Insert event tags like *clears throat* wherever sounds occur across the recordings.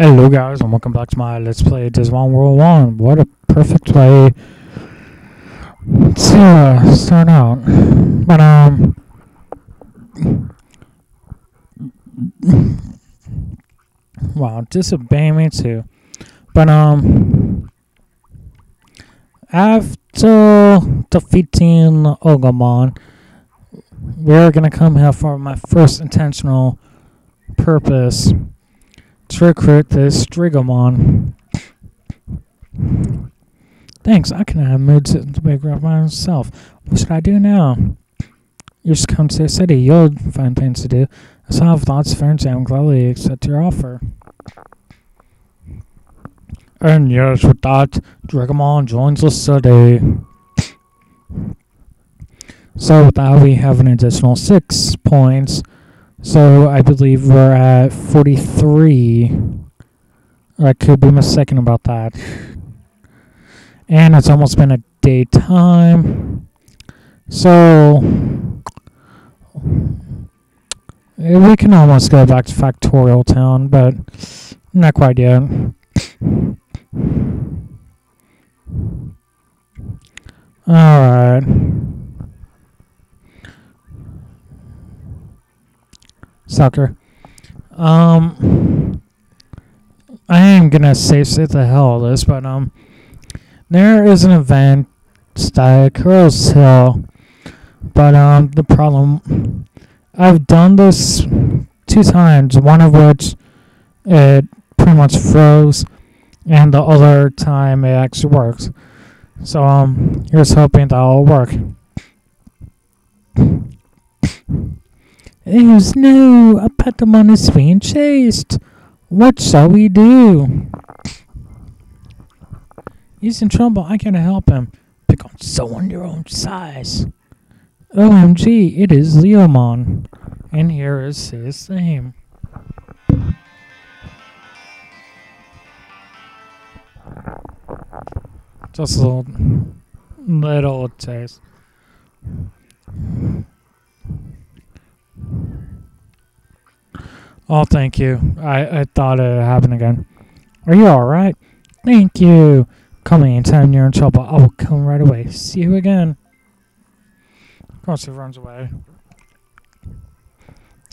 Hello guys and welcome back to my Let's Play Digimon World 1. What a perfect way to uh, start out. But um Wow, disobey me too. But um after defeating Ogremon, we're gonna come here for my first intentional purpose to recruit this Strigomon. Thanks, I can have moods to make up myself. What should I do now? You just come to the city, you'll find things to do. I still have lots of friends and I'm gladly accept your offer. And yes, with that, Dragomon joins the city. So with that, we have an additional six points. So I believe we're at 43. I could be mistaken about that. And it's almost been a daytime. So we can almost go back to Factorial Town, but not quite yet. Alright. Sucker. Um, I am gonna say say the hell of this, but um, there is an event that occurs Hill, but um, the problem, I've done this two times. One of which it pretty much froze, and the other time it actually works. So um, here's hoping that'll work. There's no, a Patamon is being chased. What shall we do? He's in trouble. I can't help him. Pick on someone your own size. OMG, it is Leomon. And here is his name. Just a little, little taste. Oh, thank you. I, I thought it happened again. Are you alright? Thank you. Come anytime you're in trouble. I will come right away. See you again. Of course, he runs away.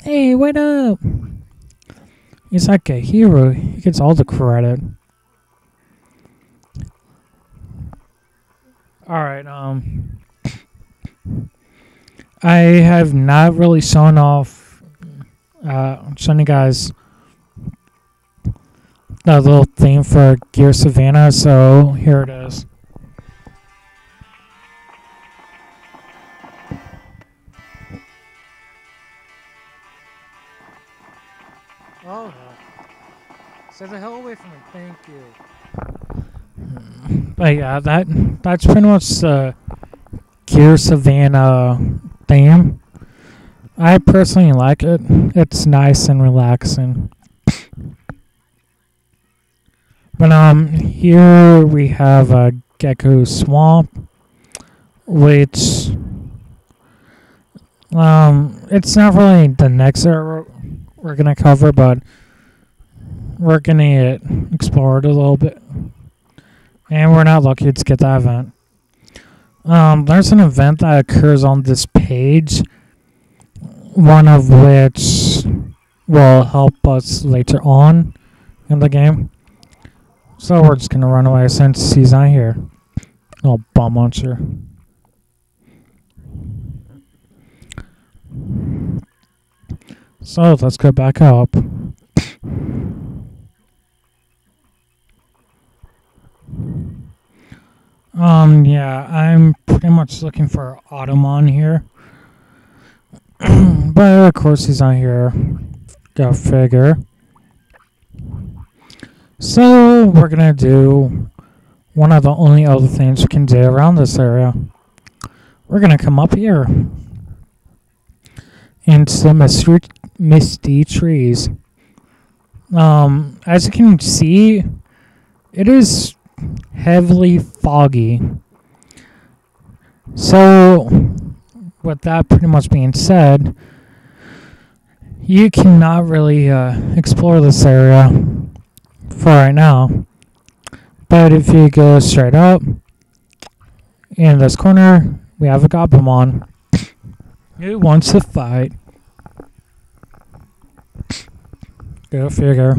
Hey, wait up! He's like a hero. He gets all the credit. Alright, um. I have not really shown off uh, showing you guys that little theme for Gear Savannah, so here it is. Oh, stay the hell away from me. Thank you. But yeah, that that's pretty much the Gear Savannah theme. I personally like it. It's nice and relaxing. But um, here we have a Gecko Swamp, which um, it's not really the next area we're gonna cover, but we're gonna explore it a little bit, and we're not lucky to get that event. Um, there's an event that occurs on this page one of which will help us later on in the game. So we're just gonna run away since he's not here. Oh, bomb monster. So let's go back up. Um, yeah, I'm pretty much looking for Automon here. *clears throat* but of course he's not here. Go figure. So we're gonna do one of the only other things we can do around this area. We're gonna come up here into misty, misty trees. Um, as you can see, it is heavily foggy. So with that pretty much being said, you cannot really uh, explore this area for right now. But if you go straight up, in this corner, we have a Goblimon. Who wants to fight? Go figure.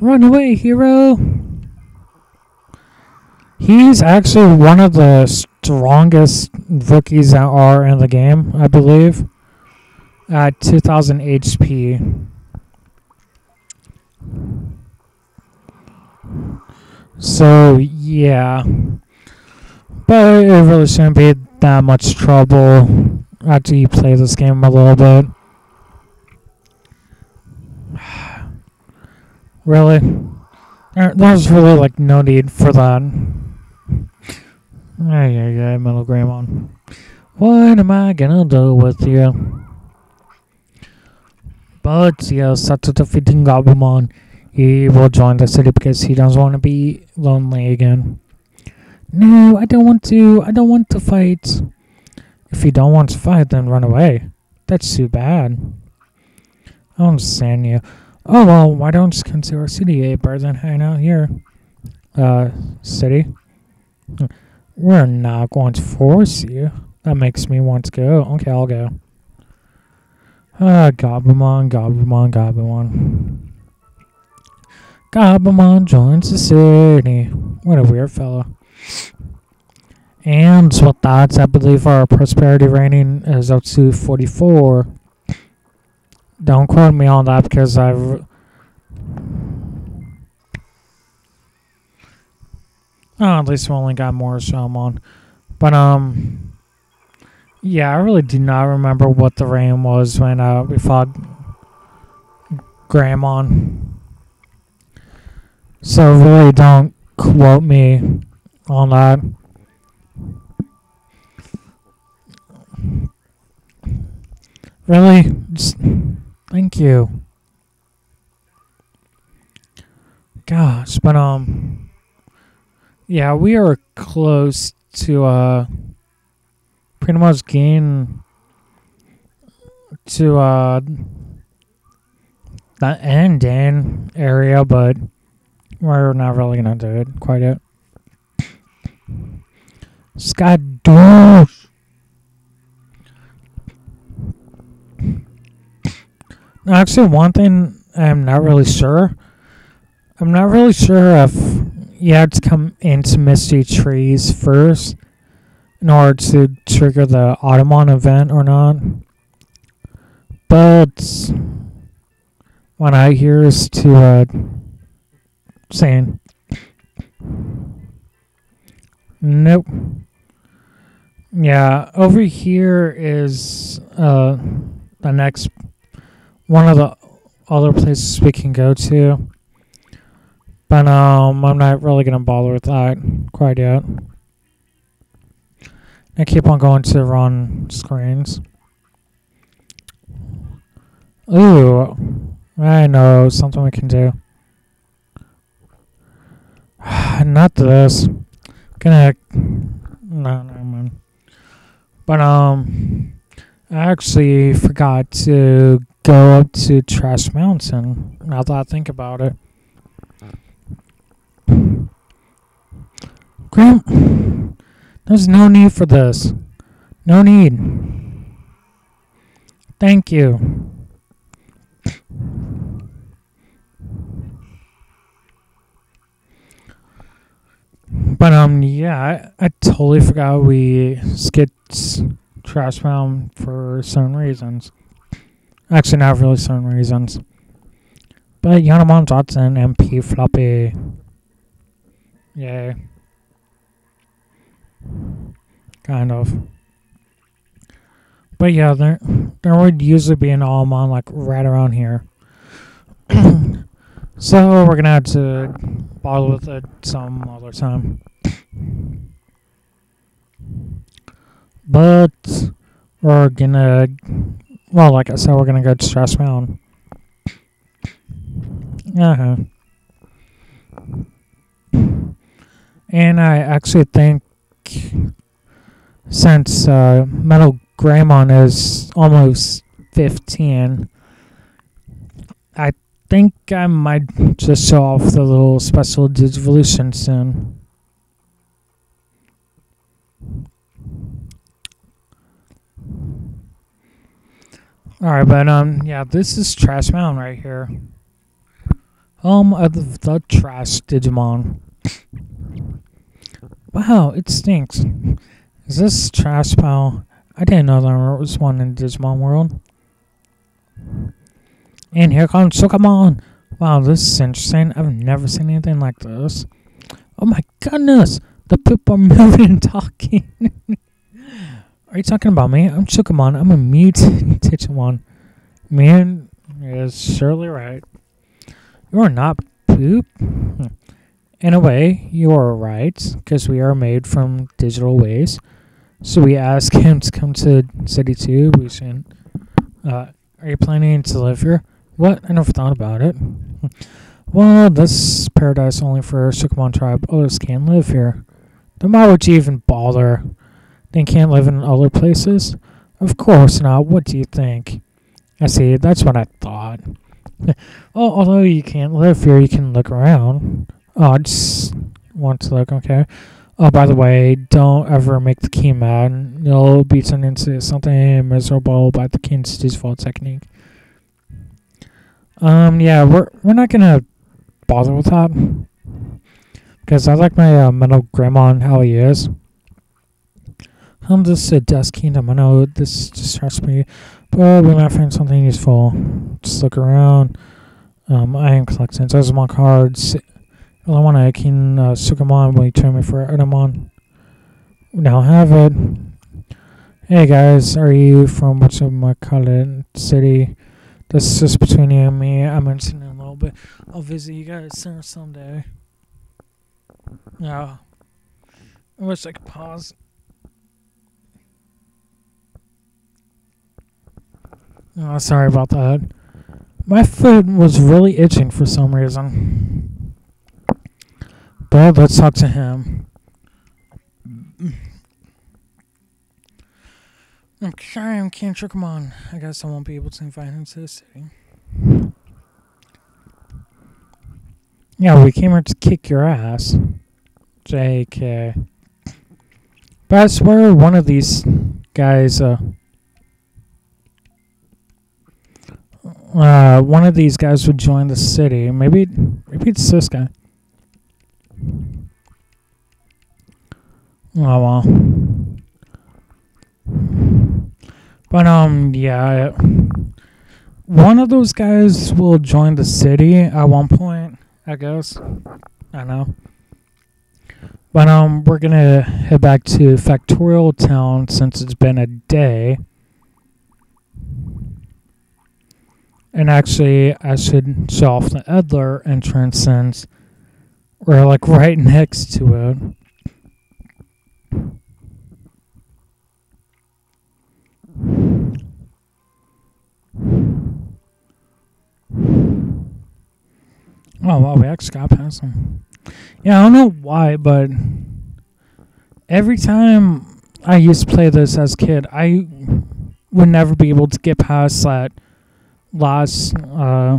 Run away, hero! He's actually one of the strongest rookies that are in the game, I believe. At 2000 HP. So, yeah. But it really shouldn't be that much trouble after you play this game a little bit. *sighs* really? There's really like no need for that. Yeah, yeah, yeah, Metal. What am I gonna do with you? But yes, after defeating Goblimon, he will join the city because he doesn't want to be lonely again. No, I don't want to. I don't want to fight. If you don't want to fight, then run away. That's too bad. I understand you. Oh well, why don't you come to our city, eh, better than hanging out here? Uh, city? We're not going to force you. That makes me want to go. Okay, I'll go. Ah, uh, Goblimon, Goblimon, Goblimon. Goblimon joins the city. What a weird fellow. And with that, I believe our prosperity rating is up to 44. Don't quote me on that because I've. Oh, at least we only got more on. But, um. Yeah, I really do not remember what the rain was when uh, we fought Greymon. So really don't quote me on that. Really? Just, thank you. Gosh, but um yeah, we are close to uh pretty much getting to uh the ending area, but we're not really gonna do it quite yet. Scott douche. Actually, one thing I'm not really sure. I'm not really sure if you have to come into Misty Trees first in order to trigger the Automon event or not. But what I hear is to uh, saying nope. Yeah, over here is uh, the next one of the other places we can go to. But um, I'm not really gonna bother with that quite yet. I keep on going to run screens. Ooh, I know something we can do. *sighs* Not this. Gonna. No, no, man. But, um. I actually forgot to go up to Trash Mountain. Now that I think about it. Graham, there's no need for this. No need. Thank you. But um, yeah, I, I totally forgot we skipped Trash Mountain for certain reasons. Actually, not really certain reasons. But Yanamon Johnson MP Floppy. Yay. Kind of. But yeah, there there would usually be an Almond like right around here. *coughs* so we're gonna have to bottle with it some other time. But we're gonna, well, like I said, we're gonna go to Stress Mountain. Uh huh. And I actually think since uh, Metal Greymon is almost 15, I think I might just show off the little special Digivolution soon. Alright, but um yeah, this is Trash Mountain right here. Home of the, the Trash Digimon. Wow, it stinks. Is this Trash Pile? I didn't know there was one in Digimon World. And here comes Sukamon. Wow, this is interesting. I've never seen anything like this. Oh my goodness! The people are *laughs* moving and talking. *laughs* are you talking about me? I'm Sukamon. I'm a mute *laughs* Digimon. Man is surely right. You are not poop. In a way, you are right, because we are made from digital waste. So we ask him to come to City 2. We should, uh, are you planning to live here? What? I never thought about it. *laughs* well, this paradise only for Sukamon tribe. Others can't live here. Then why would you even bother? They can't live in other places? Of course not. What do you think? I see. That's what I thought. *laughs* oh, although you can't live here, you can look around. Oh, I just want to look, okay? Oh, by the way, don't ever make the key mad. You'll be turned into something miserable by the king's default technique. Um, yeah, we're we're not gonna bother with that because I like my uh, Metal Greymon and how he is. I'm just a dust kingdom. I know this distracts me, but we might find something useful. Just look around. Um, I am collecting Zazamon cards. I want to King uh, you turn me for Edamon. We now have it. Hey guys, are you from what's up my Colin city? This is between you and me. I'm interested in a little bit. I'll visit you guys soon someday. Yeah. I wish I could pause. Oh, sorry about that. My foot was really itching for some reason. But let's talk to him. I'm sorry, I can't trick him on. I guess I won't be able to invite him to the city. Yeah, we came here to kick your ass. JK. But I swear one of these guys, uh, uh, one of these guys would join the city. Maybe, maybe it's this guy. Oh well. But um, yeah, one of those guys will join the city at one point. I guess. I know. But um, we're gonna head back to Factorial Town since it's been a day. And actually, I should show off the Edler entrance since we're like right next to it. Oh wow, we actually got past him. Yeah, I don't know why, but every time I used to play this as a kid, I would never be able to get past that last uh,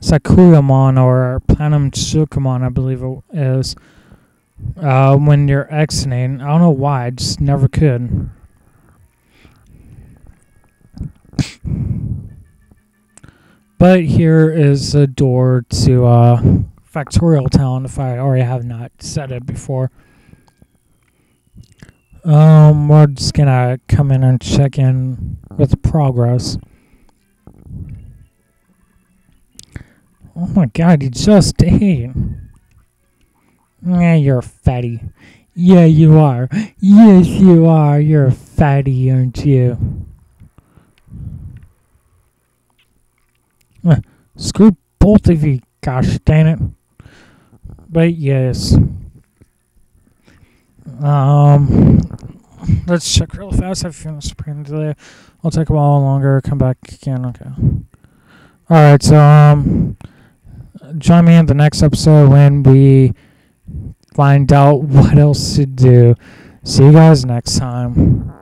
Sakuramon or Platinum Sukamon, I believe it is. Uh, when you're exiting, I don't know why, I just never could. But here is a door to uh, Factorial Town, if I already have not said it before. Um, we're just gonna come in and check in with progress. Oh my god, you just ate. Yeah, you're fatty. Yeah, you are. Yes, you are. You're fatty, aren't you? Screw both of you, gosh dang it. But yes. Um, let's check real fast. I've finished spring today. I'll take a while longer. Come back again. Okay. All right. So um, join me in the next episode when we find out *laughs* what else to do. See you guys next time.